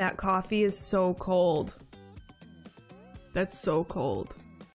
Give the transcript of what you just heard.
That coffee is so cold. That's so cold.